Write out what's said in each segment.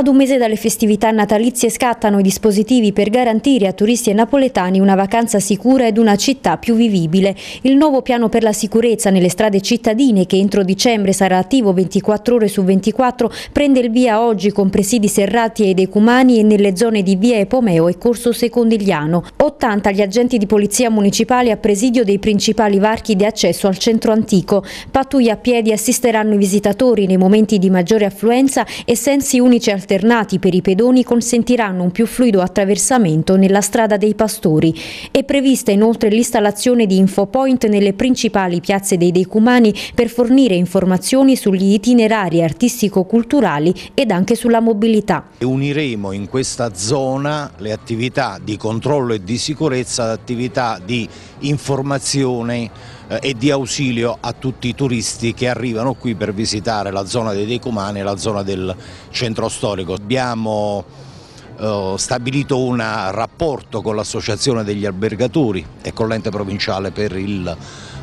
Ad un mese dalle festività natalizie scattano i dispositivi per garantire a turisti e napoletani una vacanza sicura ed una città più vivibile. Il nuovo piano per la sicurezza nelle strade cittadine, che entro dicembre sarà attivo 24 ore su 24, prende il via oggi con presidi serrati e decumani e nelle zone di via Epomeo e Corso Secondigliano. 80 gli agenti di polizia municipale a presidio dei principali varchi di accesso al centro antico. Pattuglie a piedi assisteranno i visitatori nei momenti di maggiore affluenza e sensi unici alternati per i pedoni consentiranno un più fluido attraversamento nella strada dei Pastori. È prevista inoltre l'installazione di infopoint nelle principali piazze dei decumani per fornire informazioni sugli itinerari artistico-culturali ed anche sulla mobilità. Uniremo in questa zona le attività di controllo e di sicurezza ad attività di informazione eh, e di ausilio a tutti i turisti che arrivano qui per visitare la zona dei Decumani e la zona del centro storico. Abbiamo eh, stabilito un rapporto con l'associazione degli albergatori e con l'ente provinciale per il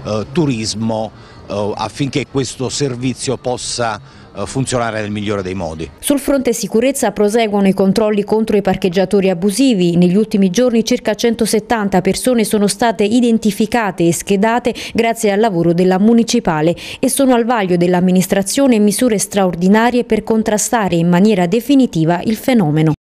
eh, turismo affinché questo servizio possa eh, funzionare nel migliore dei modi. Sul fronte sicurezza proseguono i controlli contro i parcheggiatori abusivi. Negli ultimi giorni circa 170 persone sono state identificate e schedate grazie al lavoro della municipale e sono al vaglio dell'amministrazione misure straordinarie per contrastare in maniera definitiva il fenomeno.